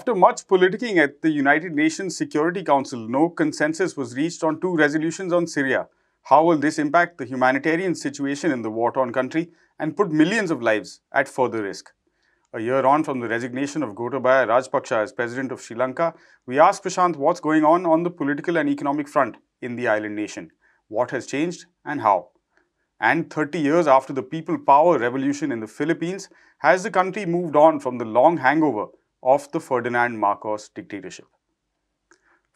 After much politicking at the United Nations Security Council, no consensus was reached on two resolutions on Syria. How will this impact the humanitarian situation in the war-torn country and put millions of lives at further risk? A year on from the resignation of Gotabaya Rajapaksa as president of Sri Lanka, we asked Prashant what's going on on the political and economic front in the island nation. What has changed and how? And 30 years after the people power revolution in the Philippines, has the country moved on from the long hangover of the Ferdinand Marcos dictatorship.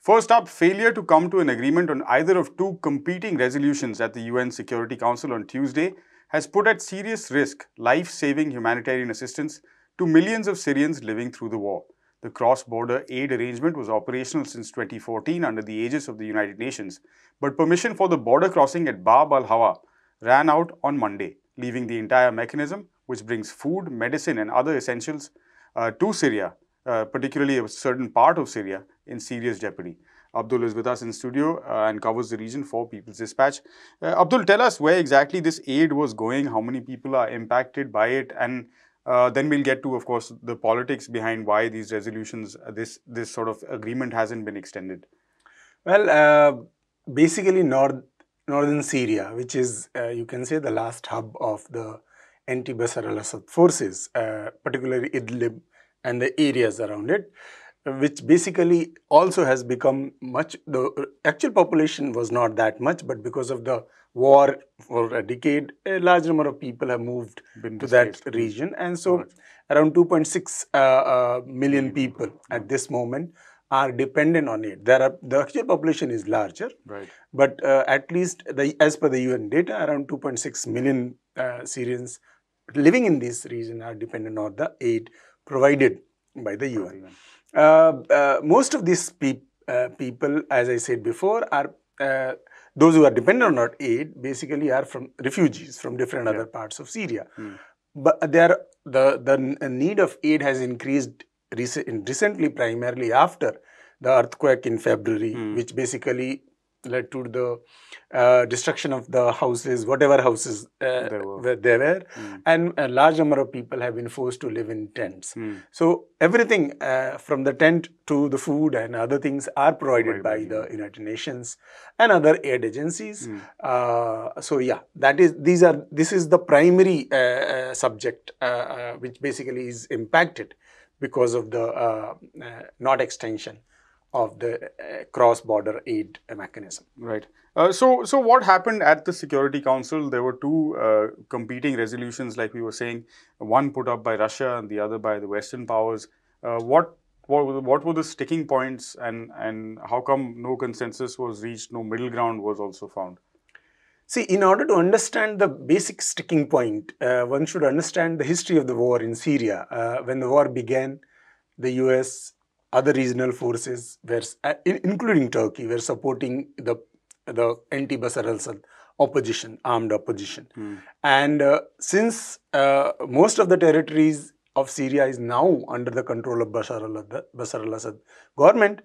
First up, failure to come to an agreement on either of two competing resolutions at the UN Security Council on Tuesday has put at serious risk life-saving humanitarian assistance to millions of Syrians living through the war. The cross-border aid arrangement was operational since 2014 under the aegis of the United Nations, but permission for the border crossing at Bab al-Hawa ran out on Monday, leaving the entire mechanism, which brings food, medicine and other essentials to Syria, uh, particularly a certain part of Syria, in serious jeopardy. Abdul is with us in studio uh, and covers the region for People's Dispatch. Uh, Abdul, tell us where exactly this aid was going, how many people are impacted by it, and uh, then we'll get to, of course, the politics behind why these resolutions, uh, this this sort of agreement hasn't been extended. Well, basically, north northern Syria, which is you can say the last hub of the anti-Bashar al-Assad forces, uh, particularly Idlib and the areas around it, which basically also has become much, the actual population was not that much, but because of the war for a decade, a large number of people have moved Been to that region. And so right. around 2.6 uh, uh, million people at this moment are dependent on it. There are the actual population is larger, right? But uh, at least the, as per the UN data, around 2.6 million uh, Syrians living in this region are dependent on the aid provided by the UN. Uh, uh, most of these pe uh, people, as I said before, are uh, those who are dependent on aid basically are from refugees from different yeah. other parts of Syria. Hmm. But there, the, the need of aid has increased recently primarily after the earthquake in February, hmm. which basically led to the uh, destruction of the houses, whatever houses uh, there were, there were mm. and a large number of people have been forced to live in tents. Mm. So everything uh, from the tent to the food and other things are provided by the United Nations and other aid agencies. Mm. so yeah, that is these are this is the primary uh, uh, subject which basically is impacted because of the not extension of the uh, cross-border aid mechanism. Right. Uh, so, so what happened at the Security Council? There were two uh, competing resolutions, like we were saying, one put up by Russia and the other by the Western powers. Uh, what, what, what were the sticking points, and and how come no consensus was reached, no middle ground was also found? See, in order to understand the basic sticking point, uh, one should understand the history of the war in Syria. Uh, when the war began, the U.S other regional forces, were, uh, including Turkey, were supporting the the anti-Bashar al-Assad opposition, armed opposition. Hmm. And uh, since uh, most of the territories of Syria is now under the control of Bashar al-Assad government,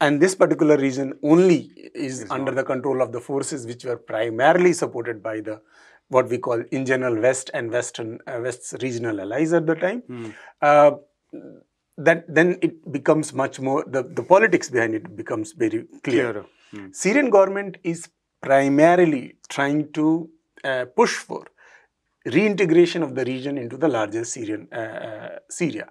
and this particular region only is it's under not. the control of the forces which were primarily supported by the what we call in general West and Western uh, West's regional allies at the time. Hmm. Uh, that then it becomes much more the, the politics behind it becomes very clear. Hmm. Syrian government is primarily trying to uh, push for reintegration of the region into the larger Syrian uh, uh Syria,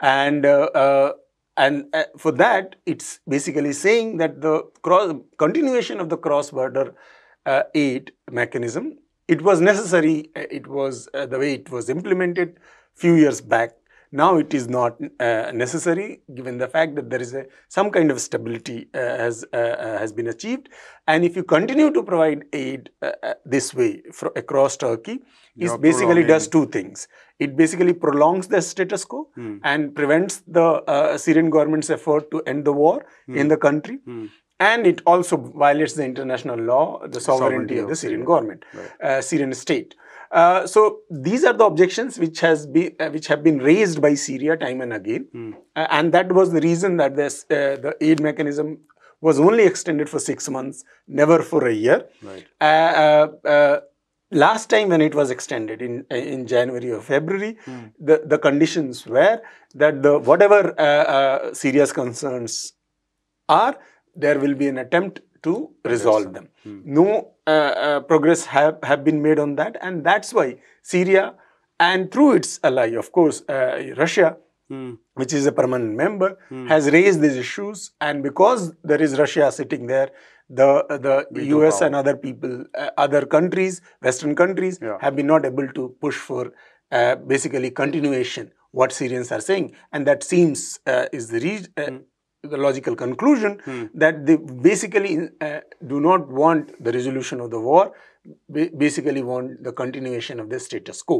and uh, uh, and for that it's basically saying that the cross, continuation of the cross-border aid mechanism it was necessary. It was the way it was implemented few years back now it is not uh, necessary given the fact that there is a, some kind of stability uh, has, uh, uh has been achieved. And if you continue to provide aid uh, uh, this way across Turkey, it basically does two things. It basically prolongs the status quo hmm. and prevents the Syrian government's effort to end the war hmm. in the country. Hmm. And it also violates the international law, the sovereignty, sovereignty of the Syrian government, right. Syrian state. Uh, so these are the objections which has been uh, which have been raised by Syria time and again, mm. uh, and that was the reason that this uh, the aid mechanism was only extended for six months, never for a year. Right. Uh, last time when it was extended in in January or February, the, the conditions were that the whatever Syria's concerns are, there will be an attempt to resolve them. No uh, uh, progress have, have been made on that, and that's why Syria and through its ally, of course, uh, Russia, which is a permanent member, has raised these issues, and because there is Russia sitting there, the the US and other people, uh, other countries, Western countries, Yeah. have been not able to push for uh, basically continuation what Syrians are saying, and that seems uh, is the re- uh, the logical conclusion that they basically uh, do not want the resolution of the war. ba- Basically, want the continuation of the status quo,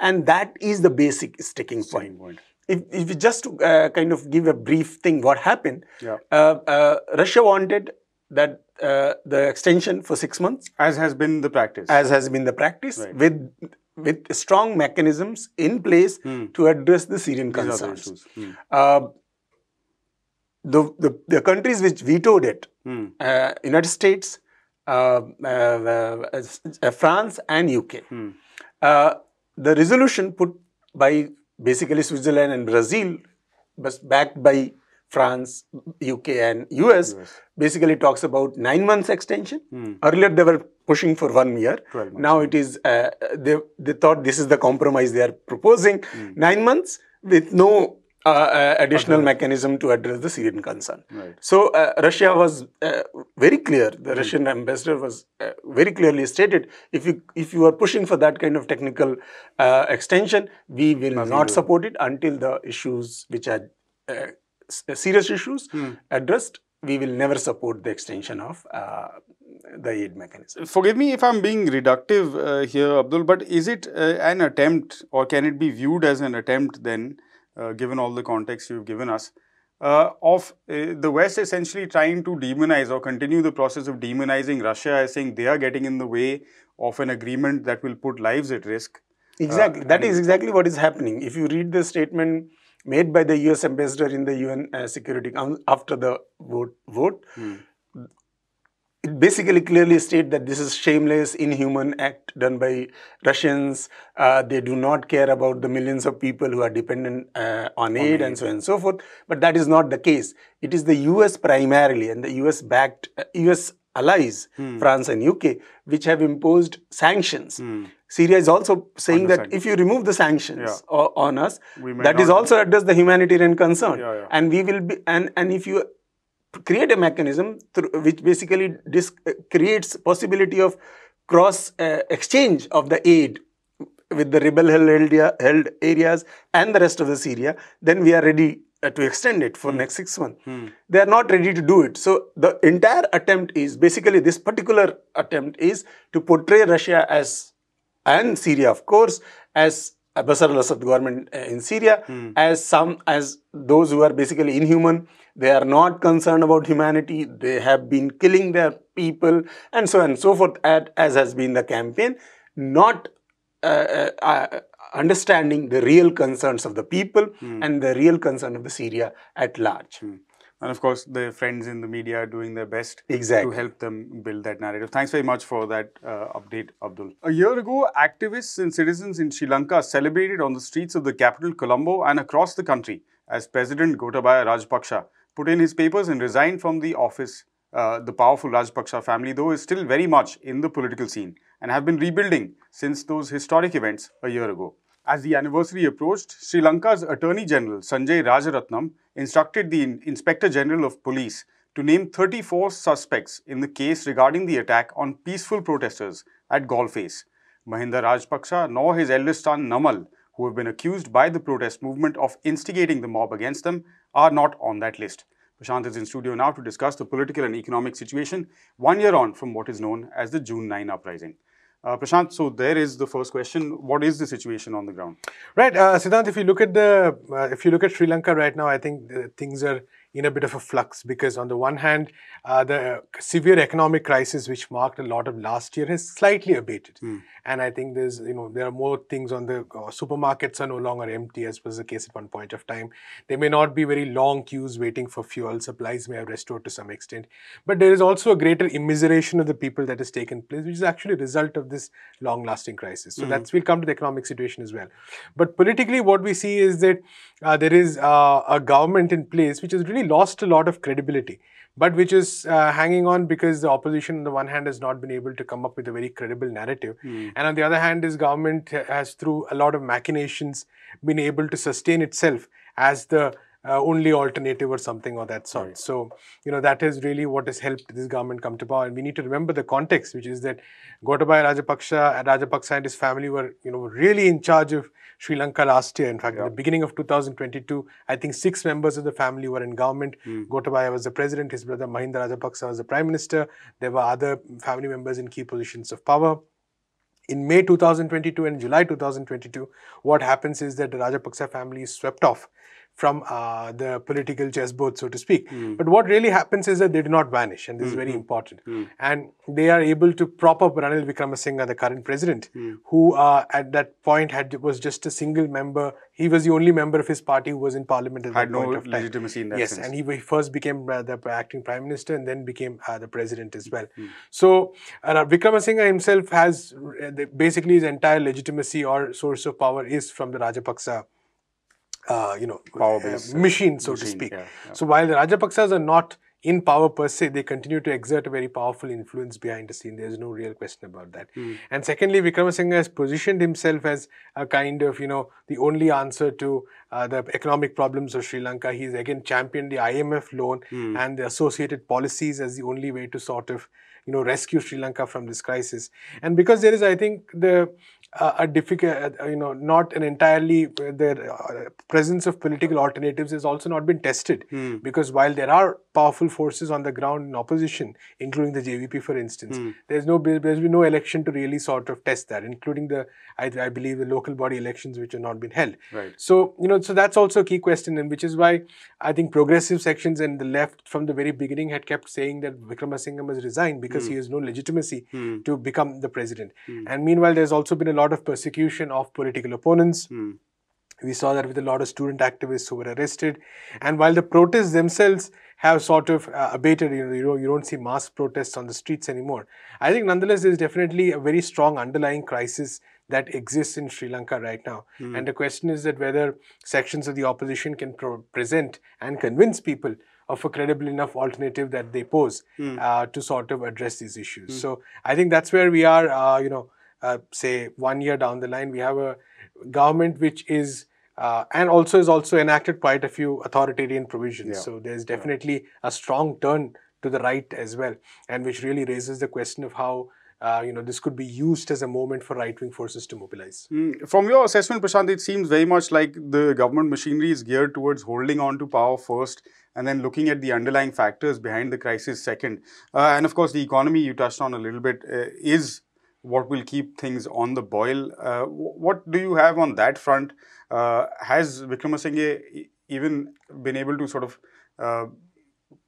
and that is the basic sticking point. point. If, if we just uh, kind of give a brief thing, what happened? Yeah. Uh, uh, Russia wanted that uh, the extension for six months As has been the practice. as has been the practice, Right. with with strong mechanisms in place to address the Syrian These concerns. Hmm. Uh, the, the the countries which vetoed it, Hmm. uh, United States, uh, uh, uh, France, and UK. Hmm. Uh, the resolution put by basically Switzerland and Brazil, was backed by France, UK, and US, basically talks about nine months extension. Earlier they were pushing for one year. Hmm. 12. Now it is uh, they they thought this is the compromise they are proposing. Hmm. Nine months with no uh, uh, additional mechanism to address the Syrian concern. Right. So uh, Russia was uh, very clear. The Russian ambassador was uh, very clearly stated: if you if you are pushing for that kind of technical uh, extension, we will not support it until the issues which are uh, serious issues addressed. We will never support the extension of uh, the aid mechanism. Forgive me if I'm being reductive uh, here, Abdul, but is it uh, an attempt or can it be viewed as an attempt then, given all the context you've given us, uh, of uh, the West essentially trying to demonize or continue the process of demonizing Russia as saying they are getting in the way of an agreement that will put lives at risk? Exactly. that is exactly what is happening. If you read the statement made by the US ambassador in the UN uh, Security Council after the vote, vote it basically clearly state that this is shameless, inhuman act done by Russians. Uh, they do not care about the millions of people who are dependent uh, on aid and so on and so forth. But that is not the case. It is the US primarily and the US backed, uh, US allies, France and UK, which have imposed sanctions. Syria is also saying that if you remove the sanctions o- on us, that is also address the humanitarian concern. Yeah, yeah. And we will be, and, and if you create a mechanism through, which basically dis, uh, creates possibility of cross uh, exchange of the aid with the rebel held held areas and the rest of the Syria, then we are ready uh, to extend it for next six months. They are not ready to do it. So the entire attempt is basically this particular attempt is to portray Russia as and Syria, of course, as Bashar al-Assad government uh, in Syria, as some as those who are basically inhuman. They are not concerned about humanity. They have been killing their people and so on and so forth. As has been the campaign, not uh, uh, uh, understanding the real concerns of the people and the real concern of the Syria at large. And of course, the friends in the media are doing their best Exactly. to help them build that narrative. Thanks very much for that uh, update, Abdul. A year ago, activists and citizens in Sri Lanka celebrated on the streets of the capital, Colombo, and across the country as President Gotabaya Rajapaksa put in his papers and resigned from the office. Uh, the powerful Rajapaksa family, though, is still very much in the political scene and have been rebuilding since those historic events a year ago. As the anniversary approached, Sri Lanka's Attorney General Sanjay Rajaratnam instructed the Inspector General of Police to name 34 suspects in the case regarding the attack on peaceful protesters at Galle Face. Mahinda Rajapaksa nor his eldest son Namal, who have been accused by the protest movement of instigating the mob against them, are not on that list. Prashant is in studio now to discuss the political and economic situation one year on from what is known as the June 9 uprising. Uh, Prashant, so there is the first question. What is the situation on the ground? Right, uh, Siddhant. If you look at the uh, if you look at Sri Lanka right now, I think uh, things are in a bit of a flux because, on the one hand, uh, the severe economic crisis which marked a lot of last year has slightly abated, Mm. and I think there's you know there are more things on the uh, supermarkets are no longer empty as was the case at one point of time. There may not be very long queues waiting for fuel. Supplies may have restored to some extent, but there is also a greater immiseration of the people that has taken place, which is actually a result of this long-lasting crisis. So Mhm. that's we'll come to the economic situation as well. But politically, what we see is that uh, there is uh, a government in place which is really lost a lot of credibility, but which is uh, hanging on because the opposition, on the one hand, has not been able to come up with a very credible narrative, Mm. and on the other hand, this government has, through a lot of machinations, been able to sustain itself as the uh, only alternative or something of that sort. Right. So, you know, that is really what has helped this government come to power. And we need to remember the context, which is that Gotabaya Rajapaksa, Rajapaksa and his family were, you know, really in charge of Sri Lanka last year. In fact, Yeah. at the beginning of 2022, I think six members of the family were in government. Mm. Gotabaya was the president, his brother Mahinda Rajapaksa was the prime minister. There were other family members in key positions of power. In May 2022 and July 2022, what happens is that the Rajapaksa family is swept off from uh, the political chessboard, so to speak. Mm. But what really happens is that they do not vanish, and this is very Mhm. important. Mm. And they are able to prop up Ranil Wickremesinghe, the current president, Mm. who uh, at that point had was just a single member. He was the only member of his party who was in parliament at Had that no point of time. legitimacy in that Yes, sense. and he, he first became uh, the acting prime minister and then became uh, the president as well. Mm. So uh, Wickremesinghe himself has uh, the, basically his entire legitimacy or source of power is from the Rajapaksa, uh, you know, Power uh, uh, machine, so to speak. yeah, yeah. So while the Rajapaksas are not in power per se, they continue to exert a very powerful influence behind the scene. There's no real question about that. Mm. And secondly, Wickremesinghe has positioned himself as a kind of, you know, the only answer to uh, the economic problems of Sri Lanka. He's again championed the IMF loan Mm. and the associated policies as the only way to sort of, you know, rescue Sri Lanka from this crisis. And because there is, I think, the uh, a difficult, uh, you know, not an entirely uh, the uh, presence of political alternatives has also not been tested Mm. because while there are powerful forces on the ground in opposition, including the JVP, for instance, Hmm. there's no there's been no election to really sort of test that, including the I, I believe the local body elections which have not been held. Right. So you know, so that's also a key question, and which is why I think progressive sections and the left from the very beginning had kept saying that Wickremesinghe must resign because he has no legitimacy Mm. to become the president. Hmm. And meanwhile, there's also been a lot of persecution of political opponents. Mm. We saw that with a lot of student activists who were arrested. And while the protests themselves have sort of uh, abated, you know, you, don't, you don't see mass protests on the streets anymore. I think nonetheless, there's definitely a very strong underlying crisis that exists in Sri Lanka right now. Hmm. And the question is that whether sections of the opposition can pro- present and convince people of a credible enough alternative that they pose Hmm. uh, to sort of address these issues. So I think that's where we are, uh, you know, uh, say one year down the line, we have a government which is uh, and also has also enacted quite a few authoritarian provisions. Yeah. So there's definitely a strong turn to the right as well, and which really raises the question of how uh, you know this could be used as a moment for right-wing forces to mobilize. Mm, From your assessment, Prashant, it seems very much like the government machinery is geared towards holding on to power first and then looking at the underlying factors behind the crisis second. Uh, and of course, the economy you touched on a little bit uh, is what will keep things on the boil. Uh, what do you have on that front? Uh, has Wickremesinghe e- even been able to sort of uh,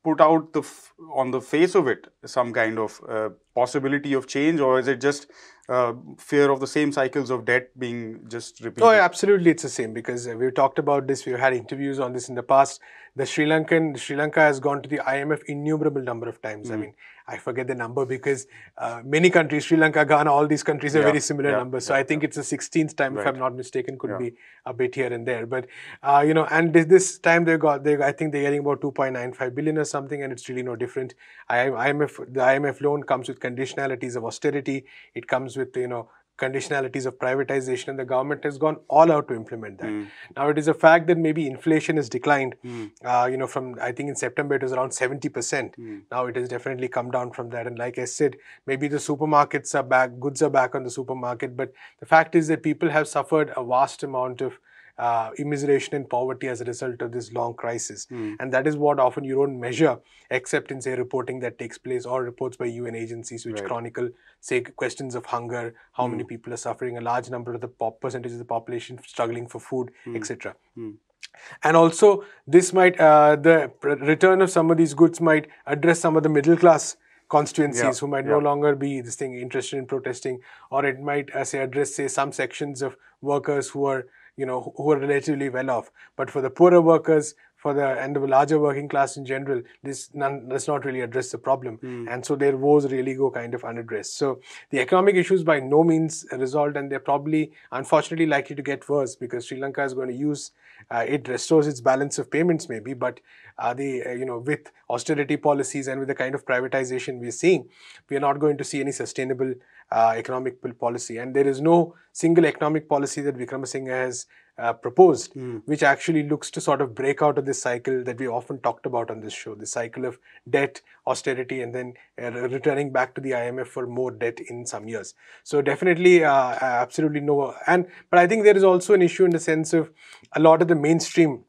put out the f- on the face of it some kind of uh, possibility of change, or is it just uh, fear of the same cycles of debt being just repeated? Oh, absolutely, it's the same because uh, we've talked about this. We've had interviews on this in the past. The Sri Lankan Sri Lanka has gone to the IMF innumerable number of times. I Mm. mean, I forget the number because uh, many countries, Sri Lanka, Ghana, all these countries are Yeah, very similar yeah, numbers. So yeah, I think it's the 16th time, if I'm not mistaken, could be a bit here and there. But uh, you know, and this, this time they got they I think they're getting about 2.95 billion or something, and it's really no different. I, IMF the IMF loan comes with conditionalities of austerity. It comes with you know conditionalities of privatization, and the government has gone all out to implement that. Mm. Now it is a fact that maybe inflation has declined. Mm. Uh, you know, from I think in September it was around 70 percent. Mm. Now it has definitely come down from that. And like I said, maybe the supermarkets are back, goods are back on the supermarket. But the fact is that people have suffered a vast amount of uh, immiseration and poverty as a result of this long crisis. Mm. And that is what often you don't measure, except in, say, reporting that takes place or reports by UN agencies which Right. chronicle, say, questions of hunger, how many people are suffering, a large number of the pop percentage of the population struggling for food, Mm. etc. Mm. and also this might uh, the return of some of these goods might address some of the middle class constituencies Yeah, who might yeah. no longer be this thing interested in protesting or it might uh, say address say some sections of workers who are you know who are relatively well off. But for the poorer workers for the and the larger working class in general this none, does not really address the problem. Hmm. and so their woes really go kind of unaddressed. So the economic issues by no means resolved and they're probably unfortunately likely to get worse because sri lanka is going to use uh, it restores its balance of payments maybe but uh, the uh, you know with austerity policies and with the kind of privatization we're seeing we are not going to see any sustainable uh, economic policy. And there is no single economic policy that Wickremesinghe has uh, proposed Hmm. which actually looks to sort of break out of this cycle that we often talked about on this show the cycle of debt austerity and then uh, returning back to the IMF for more debt in some years so definitely uh, absolutely no and but I think there is also an issue in the sense of a lot of the mainstream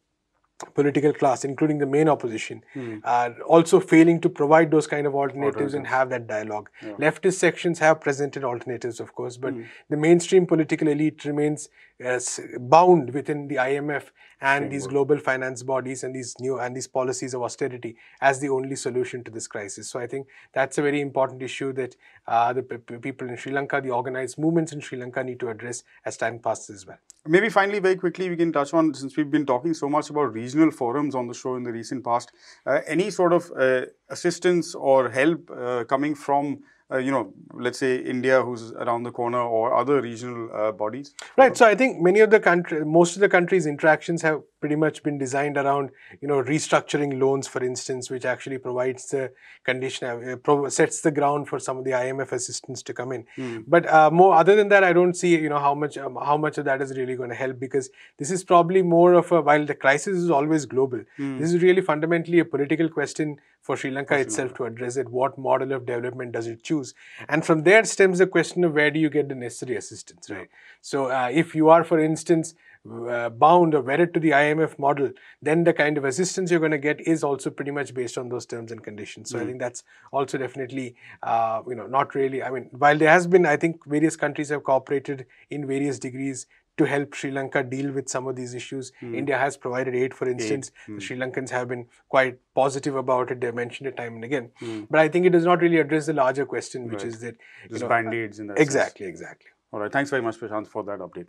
political class, including the main opposition, Hmm. are also failing to provide those kind of alternatives and have that dialogue. Yeah. Leftist sections have presented alternatives, of course, but Hmm. the mainstream political elite remains uh, s- bound within the IMF and these global finance bodies and these new and these policies of austerity as the only solution to this crisis. So I think that's a very important issue that uh, the people in Sri Lanka, the organized movements in Sri Lanka, need to address as time passes as well. Maybe finally, very quickly, we can touch on since we've been talking so much about regional forums on the show in the recent past. Uh, any sort of uh, assistance or help uh, coming from, uh, you know, let's say India, who's around the corner, or other regional uh, bodies? Right. So I think many of the country, most of the countries' interactions have pretty much been designed around, you know, restructuring loans, for instance, which actually provides the condition, uh, pro- sets the ground for some of the IMF assistance to come in. Hmm. But uh, more other than that, I don't see, you know, how much um, how much of that is really going to help because this is probably more of a while the crisis is always global. Hmm. This is really fundamentally a political question for Sri Lanka Sri itself to address it. What model of development does it choose? And from there stems the question of where do you get the necessary assistance, right? So uh, if you are, for instance, uh, bound or wedded to the IMF model, then the kind of assistance you're going to get is also pretty much based on those terms and conditions. So I think that's also definitely, uh, you know, not really. I mean, while there has been, I think various countries have cooperated in various degrees to help Sri Lanka deal with some of these issues. Hmm. India has provided aid, for instance. The hmm. Sri Lankans have been quite positive about it. They've mentioned it time and again. Hmm. But I think it does not really address the larger question, which Right. is that Just know, band-aids in that sense. exactly, exactly. All right. Thanks very much, Prashant, for that update.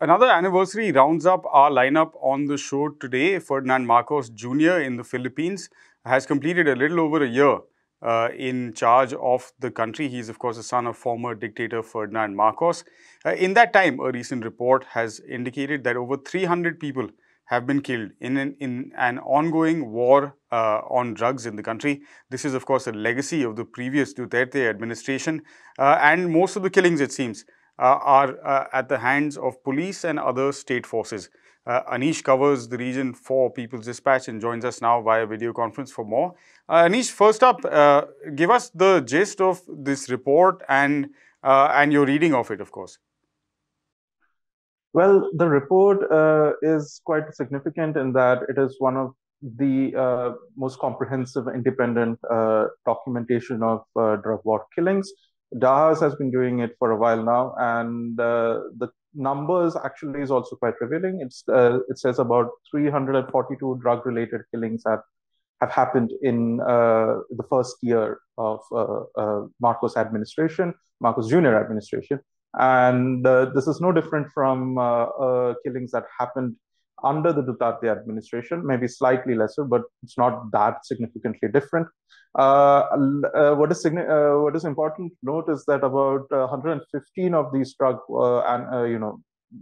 Another anniversary rounds up our lineup on the show today. Ferdinand Marcos Jr. in the Philippines has completed a little over a year uh, in charge of the country. He's, of course, the son of former dictator Ferdinand Marcos. Uh, in that time, a recent report has indicated that over 300 people have been killed in an, in an ongoing war uh, on drugs in the country. This is, of course, a legacy of the previous Duterte administration. Uh, and most of the killings, it seems, uh, are uh, at the hands of police and other state forces. Uh, Anish covers the region for People's Dispatch and joins us now via video conference for more. Uh, Anish, first up, uh, give us the gist of this report and uh, and your reading of it, of course. Well, the report uh, is quite significant in that it is one of the uh, most comprehensive independent uh, documentation of drug war killings. Dahas has been doing it for a while now, and the numbers actually is also quite revealing. It's it says about 342 drug-related killings have have happened in uh, the first year of uh, uh, Marcos administration, Marcos Jr. administration. And uh, this is no different from uh, killings that happened under the Duterte administration, maybe slightly lesser, but it's not that significantly different. What is what is important to note is that about uh, 115 of these drug and you know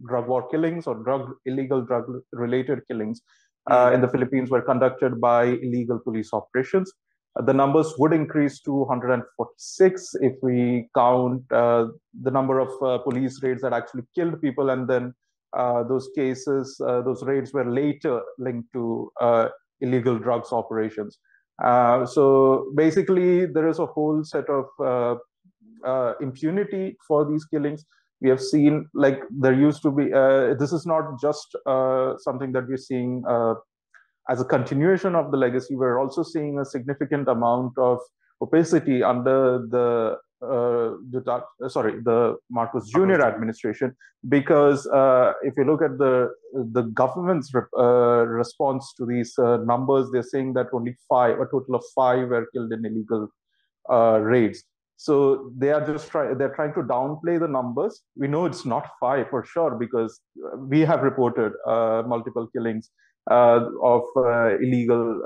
drug war killings or drug illegal drug related killings uh, in the Philippines were conducted by illegal police operations. Uh, the numbers would increase to 146 if we count uh, the number of uh, police raids that actually killed people, and then uh, those cases, uh, those raids were later linked to illegal drugs operations. So basically, there is a whole set of impunity for these killings we have seen like there used to be uh, this is not just uh, something that we're seeing uh, as a continuation of the legacy we're also seeing a significant amount of opacity under the uh, uh, sorry, the Marcos Jr. administration, because uh, if you look at the the government's re uh, response to these uh, numbers, they're saying that only five, a total of five, were killed in illegal uh, raids. So they are just trying, they're trying to downplay the numbers. We know it's not five for sure because we have reported multiple killings uh, of uh, illegal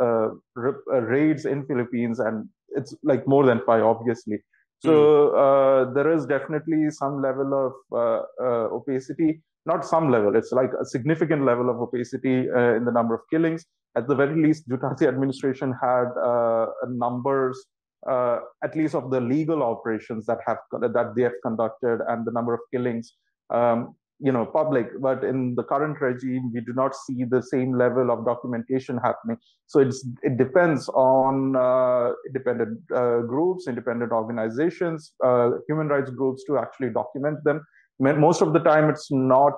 uh, raids in Philippines, and it's like more than five, obviously. So mm. there is definitely some level of opacity not some level, it's like a significant level of opacity uh, in the number of killings. At the very least, Duterte administration had uh, numbers, uh, at least of the legal operations that have that they have conducted and the number of killings um, you know public. But in the current regime we do not see the same level of documentation happening. So it's it depends on uh, independent uh, groups independent organizations uh, human rights groups to actually document them. Most of the time it's not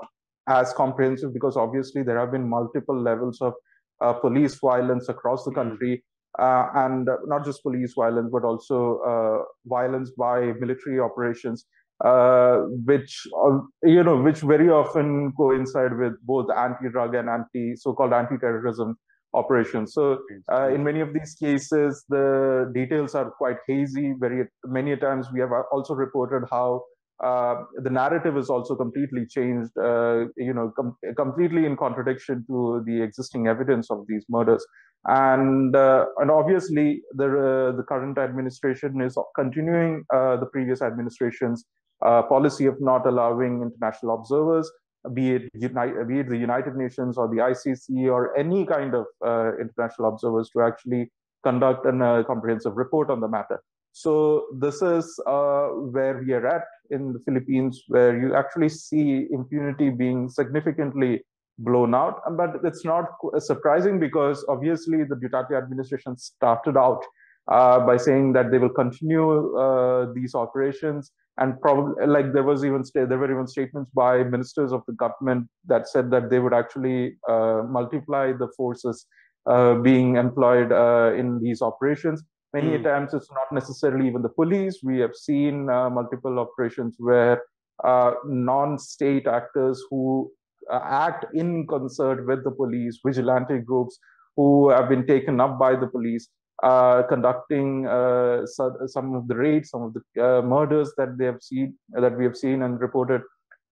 as comprehensive because obviously there have been multiple levels of uh, police violence across the hmm. country uh, and not just police violence but also uh, violence by military operations uh, which uh, you know which very often coincide with both anti-drug and anti so-called anti-terrorism operations. So uh, in many of these cases, the details are quite hazy. Very many times we have also reported how uh, the narrative is also completely changed, uh, you know, com completely in contradiction to the existing evidence of these murders. And uh, and obviously, the the current administration is continuing the previous administration's uh, policy of not allowing international observers, be it, be it the United Nations or the ICC or any kind of uh, international observers to actually conduct a uh, comprehensive report on the matter. So this is uh, where we are at in the Philippines, where you actually see impunity being significantly blown out. But it's not surprising because obviously the Duterte administration started out uh, by saying that they will continue uh, these operations and probably like there was even there were even statements by ministers of the government that said that they would actually uh, multiply the forces uh, being employed uh, in these operations many mm. times it's not necessarily even the police we have seen uh, multiple operations where uh, non-state actors who act in concert with the police vigilante groups who have been taken up by the police uh, conducting uh, some of the raids, some of the uh, murders that they have seen, that we have seen and reported.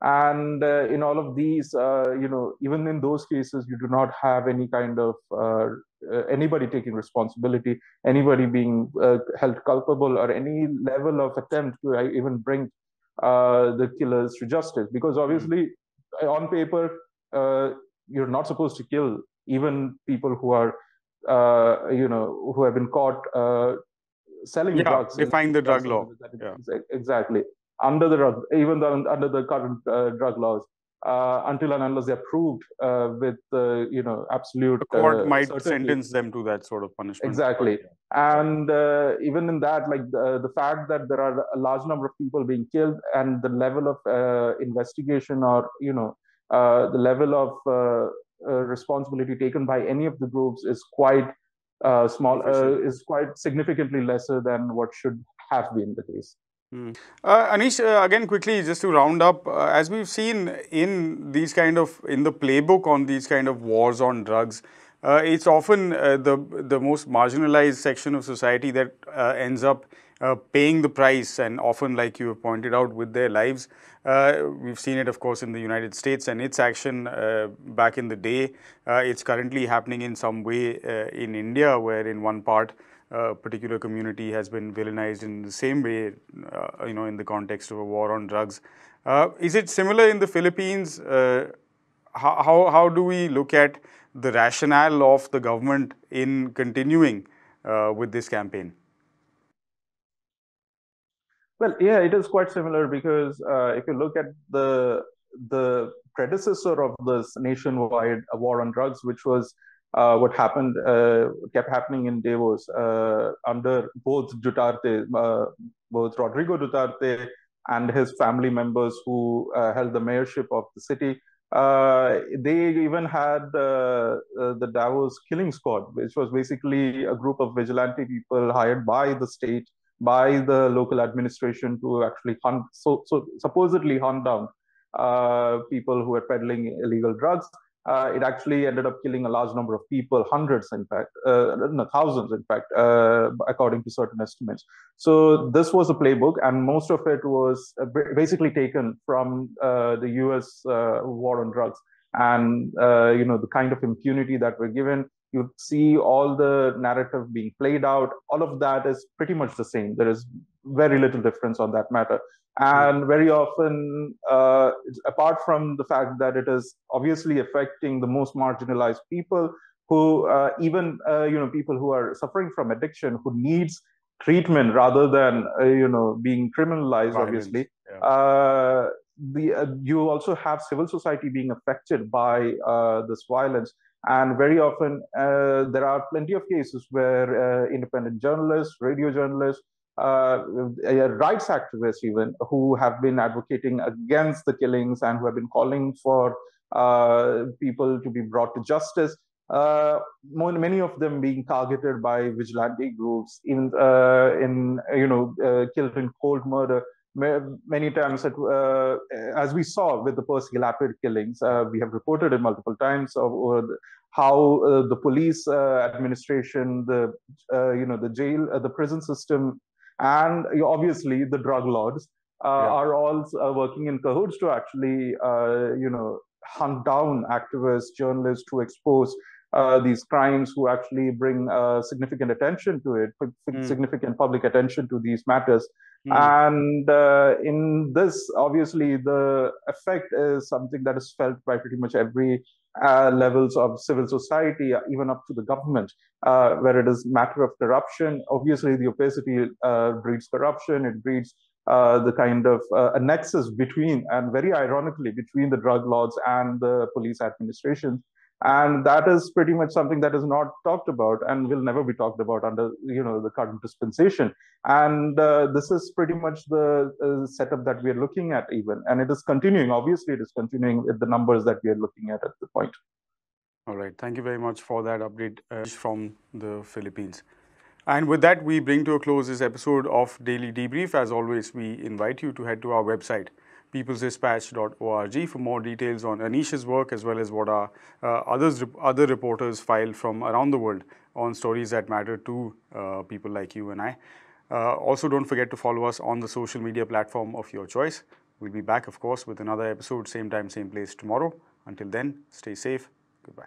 And uh, in all of these, uh, you know, even in those cases, you do not have any kind of anybody taking responsibility, anybody being held culpable, or any level of attempt to even bring the killers to justice. Because obviously, on paper, you're not supposed to kill even people who are uh, you know, who have been caught uh, selling yeah, drugs. defying the drug law. Yeah. Exactly. Under the drug, even the, under the current uh, drug laws, uh, until and unless they're proved uh, with uh, you know absolute the court might certainty. sentence them to that sort of punishment exactly and even in that like the, the, fact that there are a large number of people being killed and the level of investigation or you know the level of uh, responsibility taken by any of the groups is quite uh, small, uh, is quite significantly lesser than what should have been the case. Hmm. Uh, Anish, uh, again quickly just to round up, uh, as we've seen in these kind of, in the playbook on these kind of wars on drugs, it's often the, the most marginalized section of society that ends up uh, paying the price and often like you have pointed out with their lives. Uh, we've seen it of course in the United States and its action uh, back in the day. Uh, it's currently happening in some way uh, in India where in one part a particular community has been villainized in the same way, uh, you know, in the context of a war on drugs. Uh, is it similar in the Philippines? Uh, how, how, how do we look at the rationale of the government in continuing with this campaign? Well, yeah, it is quite similar because uh, if you look at the the predecessor of this nationwide war on drugs, which was uh, what happened uh, kept happening in Davao uh, under both Duterte, uh, both Rodrigo Duterte and his family members who uh, held the mayorship of the city. they even had the Davao Killing Squad, which was basically a group of vigilante people hired by the state by the local administration to actually hunt, so, so supposedly hunt down uh, people who were peddling illegal drugs. Uh, it actually ended up killing a large number of people, hundreds, in fact, uh, no, thousands, in fact, uh, according to certain estimates. So this was a playbook, and most of it was uh, basically taken from uh, the U.S. war on drugs, and you know the kind of impunity that we're given you see all the narrative being played out. All of that is pretty much the same. There is very little difference on that matter. And very often, uh, apart from the fact that it is obviously affecting the most marginalized people, who uh, even uh, you know people who are suffering from addiction, who needs treatment rather than uh, you know being criminalized. Violence. Obviously, yeah. Uh, the uh, you also have civil society being affected by this violence and very often, uh, there are plenty of cases where uh, independent journalists, radio journalists, uh, uh, rights activists, even who have been advocating against the killings and who have been calling for uh, people to be brought to justice. Uh, many of them being targeted by vigilante groups in, in you know, killed in cold murder many times, uh, as we saw with the Percy Lapid killings, uh, we have reported it multiple times of, how uh, the police uh, administration, the uh, you know the jail, uh, the prison system, and obviously the drug lords yeah. are all working in cahoots to actually you know hunt down activists, journalists to expose uh, these crimes who actually bring uh, significant attention to it, mm. significant public attention to these matters. Mm. And uh, in this, obviously, the effect is something that is felt by pretty much every uh, levels of civil society, uh, even up to the government, uh, where it is matter of corruption. Obviously, the opacity uh, breeds corruption. It breeds uh, the kind of a nexus between, and very ironically, between the drug lords and the police administration and that is pretty much something that is not talked about and will never be talked about under you know the current dispensation. And uh, this is pretty much the uh, setup that we are looking at even. And it is continuing obviously it is continuing with the numbers that we are looking at at the point. All right. Thank you very much for that update uh, from the philippines. And with that we bring to a close this episode of daily debrief. As always we invite you to head to our website peoplesdispatch.org for more details on Anish's work as well as what are uh, others, other reporters file from around the world on stories that matter to uh, people like you and I. Uh, also, don't forget to follow us on the social media platform of your choice. We'll be back, of course, with another episode, same time, same place tomorrow. Until then, stay safe. Goodbye.